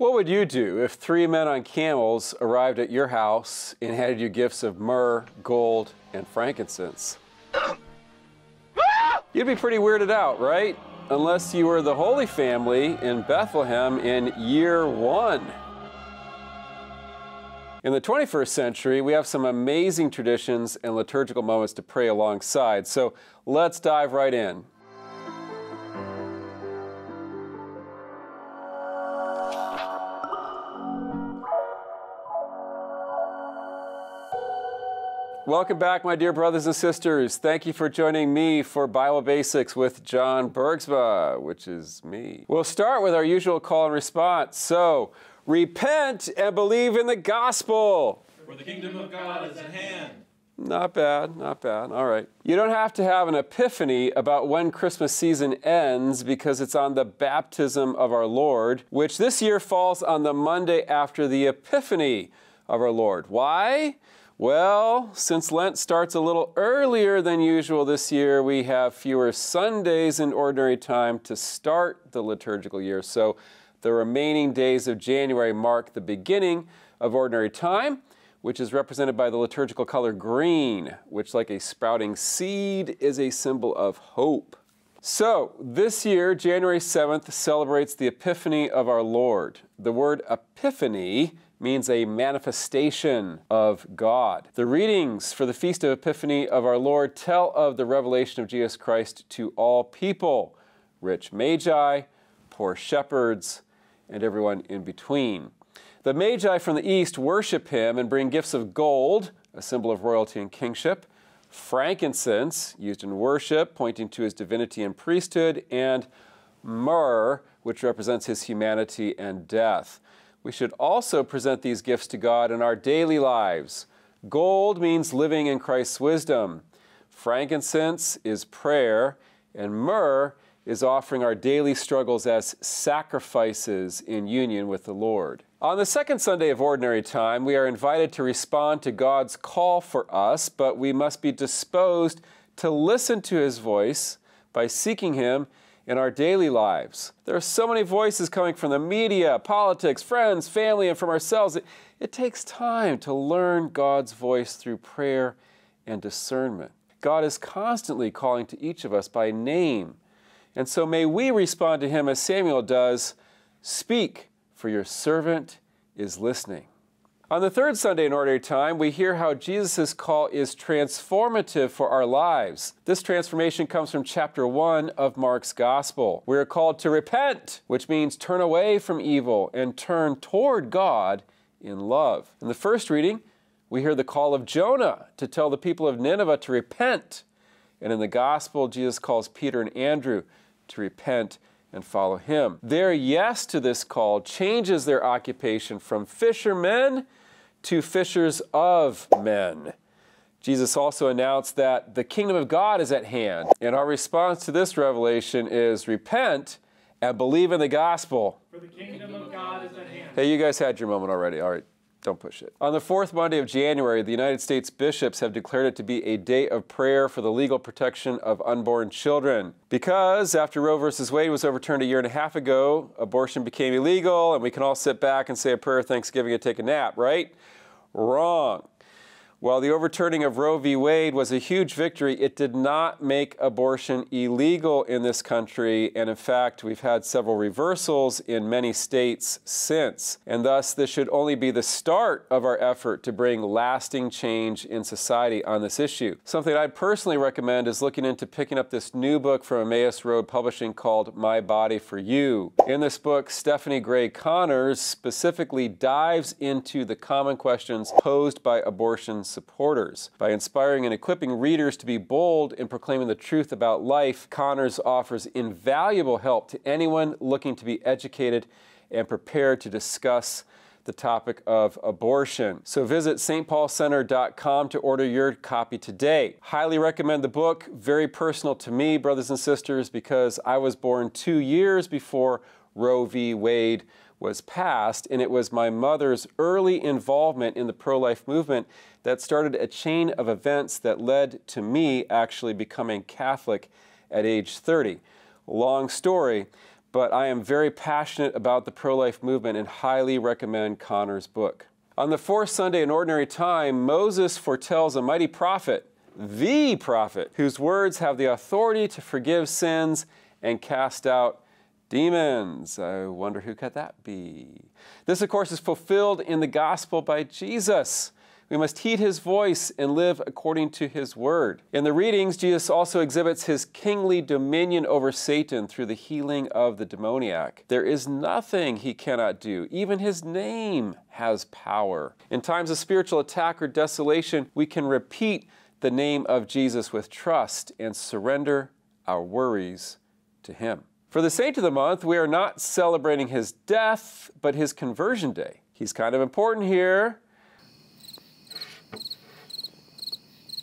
What would you do if three men on camels arrived at your house and handed you gifts of myrrh, gold, and frankincense? You'd be pretty weirded out, right? Unless you were the Holy Family in Bethlehem in year one. In the 21st century, we have some amazing traditions and liturgical moments to pray alongside, so let's dive right in. Welcome back, my dear brothers and sisters. Thank you for joining me for Bible Basics with John Bergsma, which is me. We'll start with our usual call and response. So, repent and believe in the gospel. For the kingdom of God is at hand. Not bad, not bad. All right. You don't have to have an epiphany about when Christmas season ends because it's on the baptism of our Lord, which this year falls on the Monday after the Epiphany of our Lord. Why? Well, since Lent starts a little earlier than usual this year, we have fewer Sundays in ordinary time to start the liturgical year. So the remaining days of January mark the beginning of ordinary time, which is represented by the liturgical color green, which, like a sprouting seed, is a symbol of hope. So, this year, January 7th, celebrates the Epiphany of our Lord. The word epiphany means a manifestation of God. The readings for the Feast of Epiphany of our Lord tell of the revelation of Jesus Christ to all people rich magi, poor shepherds, and everyone in between. The magi from the east worship him and bring gifts of gold, a symbol of royalty and kingship, frankincense, used in worship, pointing to his divinity and priesthood, and myrrh, which represents his humanity and death. We should also present these gifts to God in our daily lives. Gold means living in Christ's wisdom. Frankincense is prayer, and myrrh is offering our daily struggles as sacrifices in union with the Lord. On the second Sunday of Ordinary Time, we are invited to respond to God's call for us, but we must be disposed to listen to His voice by seeking Him in our daily lives. There are so many voices coming from the media, politics, friends, family, and from ourselves. It, it takes time to learn God's voice through prayer and discernment. God is constantly calling to each of us by name. And so may we respond to him as Samuel does Speak, for your servant is listening. On the third Sunday in Ordinary Time, we hear how Jesus' call is transformative for our lives. This transformation comes from chapter 1 of Mark's Gospel. We are called to repent, which means turn away from evil and turn toward God in love. In the first reading, we hear the call of Jonah to tell the people of Nineveh to repent. And in the Gospel, Jesus calls Peter and Andrew to repent and follow him. Their yes to this call changes their occupation from fishermen to fishers of men. Jesus also announced that the kingdom of God is at hand. And our response to this revelation is repent and believe in the gospel. For the kingdom of God is at hand. Hey, you guys had your moment already. All right. Don't push it. On the fourth Monday of January, the United States bishops have declared it to be a day of prayer for the legal protection of unborn children. Because after Roe v. Wade was overturned a year and a half ago, abortion became illegal, and we can all sit back and say a prayer thanksgiving and take a nap, right? Wrong. While the overturning of Roe v. Wade was a huge victory, it did not make abortion illegal in this country. And in fact, we've had several reversals in many states since. And thus, this should only be the start of our effort to bring lasting change in society on this issue. Something I'd personally recommend is looking into picking up this new book from Emmaus Road Publishing called My Body for You. In this book, Stephanie Gray Connors specifically dives into the common questions posed by abortion supporters. By inspiring and equipping readers to be bold in proclaiming the truth about life, Connors offers invaluable help to anyone looking to be educated and prepared to discuss the topic of abortion. So visit stpaulcenter.com to order your copy today. Highly recommend the book, very personal to me, brothers and sisters, because I was born two years before Roe v. Wade was passed, and it was my mother's early involvement in the pro life movement that started a chain of events that led to me actually becoming Catholic at age 30. Long story, but I am very passionate about the pro life movement and highly recommend Connor's book. On the fourth Sunday in Ordinary Time, Moses foretells a mighty prophet, the prophet, whose words have the authority to forgive sins and cast out demons. I wonder who could that be? This, of course, is fulfilled in the gospel by Jesus. We must heed his voice and live according to his word. In the readings, Jesus also exhibits his kingly dominion over Satan through the healing of the demoniac. There is nothing he cannot do, even his name has power. In times of spiritual attack or desolation, we can repeat the name of Jesus with trust and surrender our worries to him. For the saint of the month, we are not celebrating his death, but his conversion day. He's kind of important here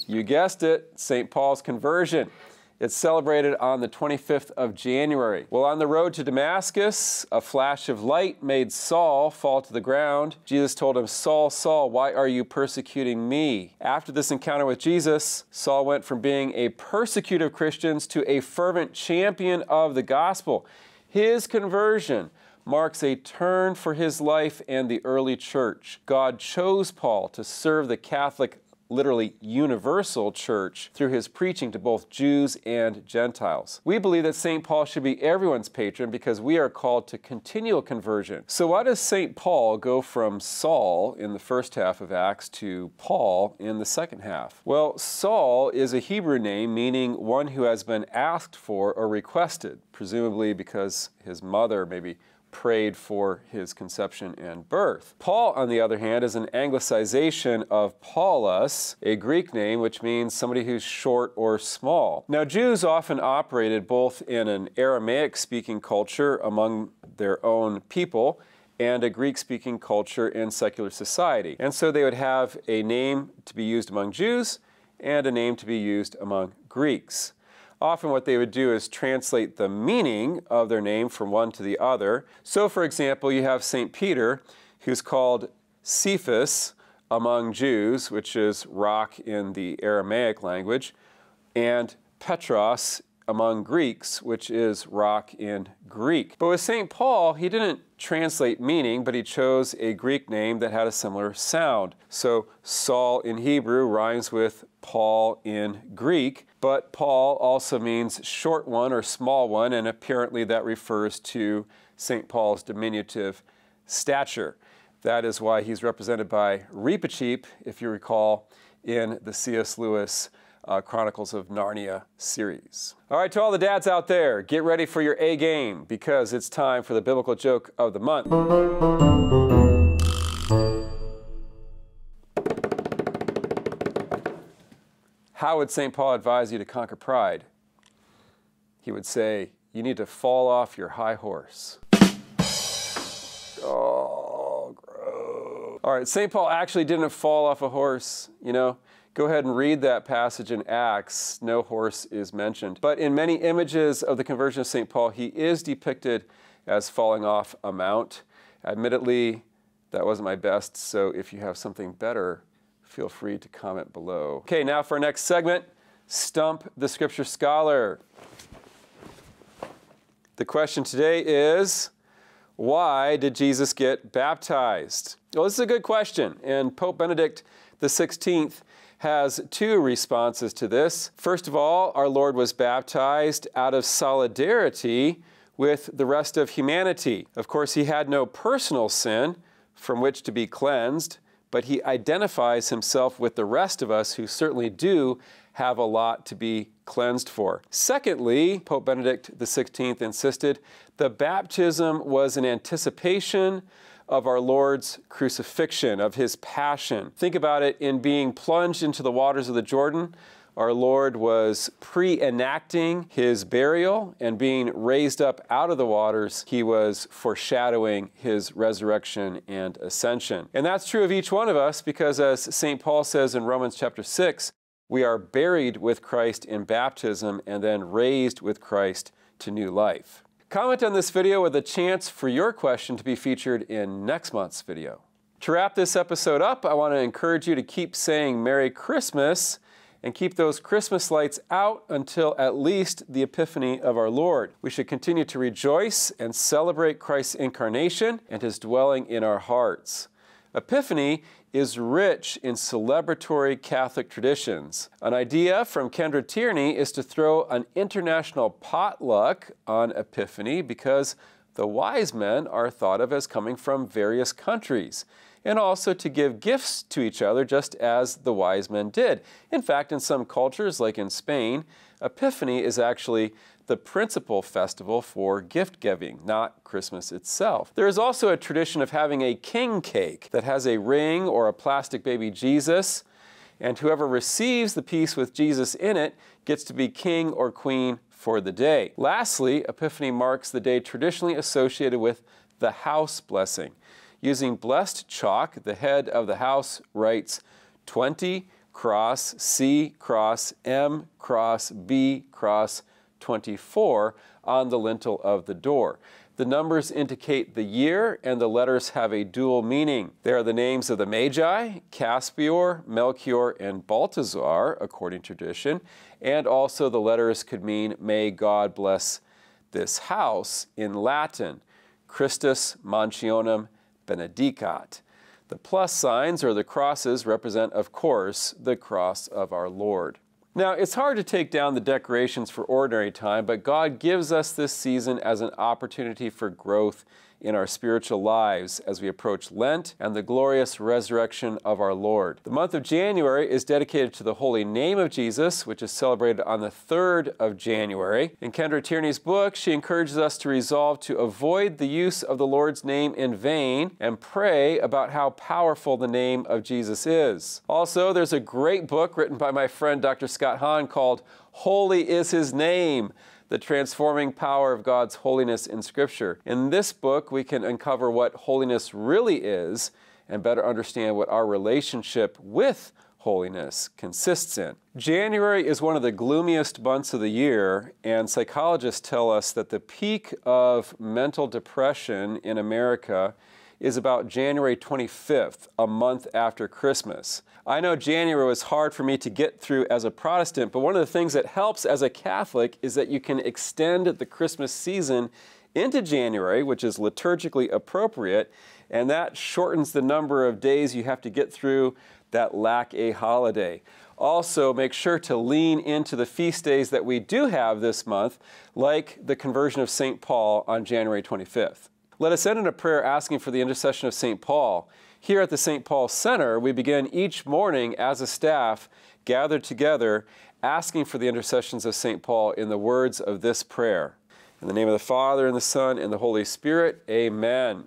You guessed it, St. Paul's conversion. It's celebrated on the 25th of January. Well, on the road to Damascus, a flash of light made Saul fall to the ground. Jesus told him, Saul, Saul, why are you persecuting me? After this encounter with Jesus, Saul went from being a persecutor of Christians to a fervent champion of the gospel. His conversion marks a turn for his life and the early church. God chose Paul to serve the Catholic literally universal church through his preaching to both Jews and Gentiles. We believe that St. Paul should be everyone's patron because we are called to continual conversion. So, why does St. Paul go from Saul in the first half of Acts to Paul in the second half? Well, Saul is a Hebrew name meaning one who has been asked for or requested, presumably because his mother maybe prayed for his conception and birth. Paul, on the other hand, is an anglicization of Paulus, a Greek name which means somebody who's short or small. Now, Jews often operated both in an Aramaic speaking culture among their own people and a Greek speaking culture in secular society. And so they would have a name to be used among Jews and a name to be used among Greeks often what they would do is translate the meaning of their name from one to the other. So, for example, you have St. Peter, who's called Cephas among Jews, which is rock in the Aramaic language, and Petros among Greeks, which is rock in Greek. But with St. Paul, he didn't translate meaning, but he chose a Greek name that had a similar sound. So Saul in Hebrew rhymes with Paul in Greek, but Paul also means short one or small one, and apparently that refers to St. Paul's diminutive stature. That is why he's represented by Reepicheep, if you recall, in the C.S. Lewis uh, Chronicles of Narnia series. All right, to all the dads out there, get ready for your A game because it's time for the biblical joke of the month. How would St. Paul advise you to conquer pride? He would say, You need to fall off your high horse. Oh, gross. All right, St. Paul actually didn't fall off a horse, you know. Go ahead and read that passage in Acts. No horse is mentioned. But in many images of the conversion of St. Paul, he is depicted as falling off a mount. Admittedly, that wasn't my best, so if you have something better, feel free to comment below. Okay, now for our next segment Stump the Scripture Scholar. The question today is why did Jesus get baptized? Well, this is a good question, and Pope Benedict XVI has two responses to this. First of all, our Lord was baptized out of solidarity with the rest of humanity. Of course, he had no personal sin from which to be cleansed, but he identifies himself with the rest of us who certainly do have a lot to be cleansed for. Secondly, Pope Benedict XVI insisted the baptism was an anticipation of our Lord's crucifixion, of his passion. Think about it in being plunged into the waters of the Jordan. Our Lord was pre enacting his burial and being raised up out of the waters, he was foreshadowing his resurrection and ascension. And that's true of each one of us because, as St. Paul says in Romans chapter 6, we are buried with Christ in baptism and then raised with Christ to new life. Comment on this video with a chance for your question to be featured in next month's video. To wrap this episode up, I want to encourage you to keep saying Merry Christmas and keep those Christmas lights out until at least the Epiphany of our Lord. We should continue to rejoice and celebrate Christ's incarnation and his dwelling in our hearts. Epiphany is rich in celebratory Catholic traditions. An idea from Kendra Tierney is to throw an international potluck on Epiphany because the wise men are thought of as coming from various countries, and also to give gifts to each other just as the wise men did. In fact, in some cultures, like in Spain, Epiphany is actually the principal festival for gift giving, not Christmas itself. There is also a tradition of having a king cake that has a ring or a plastic baby Jesus, and whoever receives the piece with Jesus in it gets to be king or queen for the day. Lastly, Epiphany marks the day traditionally associated with the house blessing. Using blessed chalk, the head of the house writes 20 cross C cross M cross B cross 24 on the lintel of the door. The numbers indicate the year, and the letters have a dual meaning. They are the names of the Magi, Caspar, Melchior, and Balthazar, according to tradition, and also the letters could mean, May God bless this house in Latin, Christus Mansionem Benedicat. The plus signs, or the crosses, represent, of course, the cross of our Lord. Now, it's hard to take down the decorations for ordinary time, but God gives us this season as an opportunity for growth in our spiritual lives as we approach Lent and the glorious resurrection of our Lord. The month of January is dedicated to the holy name of Jesus, which is celebrated on the 3rd of January. In Kendra Tierney's book, she encourages us to resolve to avoid the use of the Lord's name in vain and pray about how powerful the name of Jesus is. Also, there's a great book written by my friend Dr. Scott Hahn called Holy is His Name the transforming power of God's holiness in Scripture. In this book, we can uncover what holiness really is and better understand what our relationship with holiness consists in. January is one of the gloomiest months of the year, and psychologists tell us that the peak of mental depression in America is about January 25th, a month after Christmas. I know January was hard for me to get through as a Protestant, but one of the things that helps as a Catholic is that you can extend the Christmas season into January, which is liturgically appropriate, and that shortens the number of days you have to get through that lack a holiday. Also, make sure to lean into the feast days that we do have this month, like the conversion of St. Paul on January 25th. Let us end in a prayer asking for the intercession of St. Paul. Here at the St. Paul Center, we begin each morning as a staff gathered together asking for the intercessions of St. Paul in the words of this prayer. In the name of the Father, and the Son, and the Holy Spirit, amen.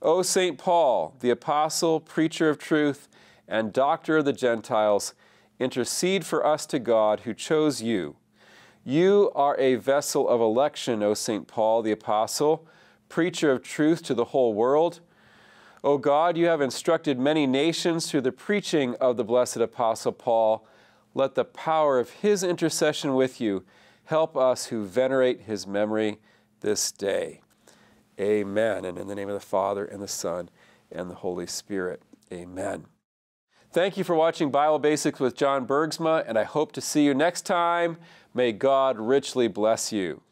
O St. Paul, the apostle, preacher of truth, and doctor of the Gentiles, intercede for us to God who chose you. You are a vessel of election, O St. Paul, the apostle preacher of truth to the whole world. O God, you have instructed many nations through the preaching of the blessed Apostle Paul. Let the power of his intercession with you help us who venerate his memory this day. Amen. And in the name of the Father, and the Son, and the Holy Spirit. Amen. Thank you for watching Bible Basics with John Bergsma, and I hope to see you next time. May God richly bless you.